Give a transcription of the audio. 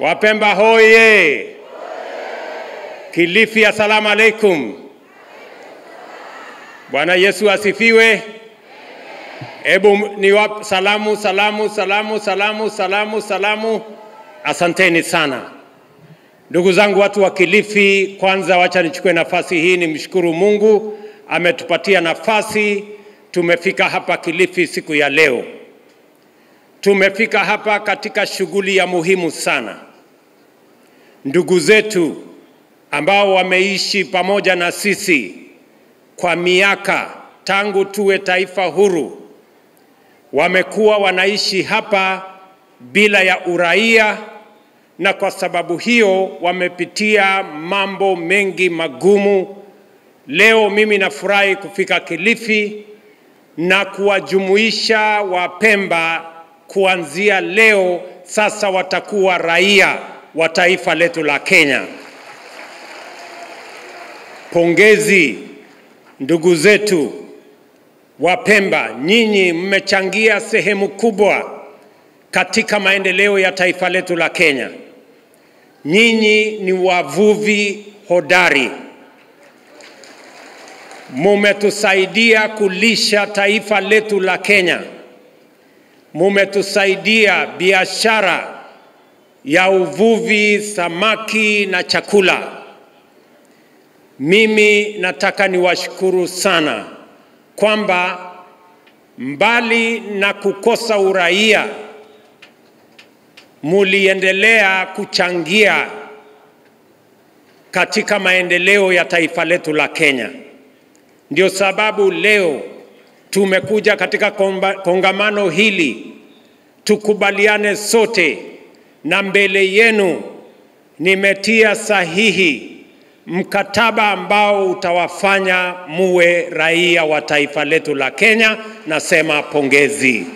Wapemba hoye! Kilifi, assalamu alaikum. Bwana Yesu asifiwe. Hebu ni wap, salamu salamu salamu salamu salamu salamu. Asanteni sana ndugu zangu, watu wa Kilifi. Kwanza wacha nichukue nafasi hii nimshukuru Mungu ametupatia nafasi, tumefika hapa Kilifi siku ya leo. Tumefika hapa katika shughuli ya muhimu sana. Ndugu zetu ambao wameishi pamoja na sisi kwa miaka tangu tuwe taifa huru, wamekuwa wanaishi hapa bila ya uraia, na kwa sababu hiyo wamepitia mambo mengi magumu. Leo mimi nafurahi kufika Kilifi na kuwajumuisha Wapemba kuanzia leo sasa watakuwa raia wa taifa letu la Kenya. Pongezi ndugu zetu Wapemba, nyinyi mmechangia sehemu kubwa katika maendeleo ya taifa letu la Kenya. Nyinyi ni wavuvi hodari, mumetusaidia kulisha taifa letu la Kenya, mumetusaidia biashara ya uvuvi, samaki na chakula. Mimi nataka niwashukuru sana kwamba mbali na kukosa uraia, muliendelea kuchangia katika maendeleo ya taifa letu la Kenya. Ndio sababu leo tumekuja katika komba, kongamano hili tukubaliane sote, na mbele yenu nimetia sahihi mkataba ambao utawafanya muwe raia wa taifa letu la Kenya. Nasema pongezi.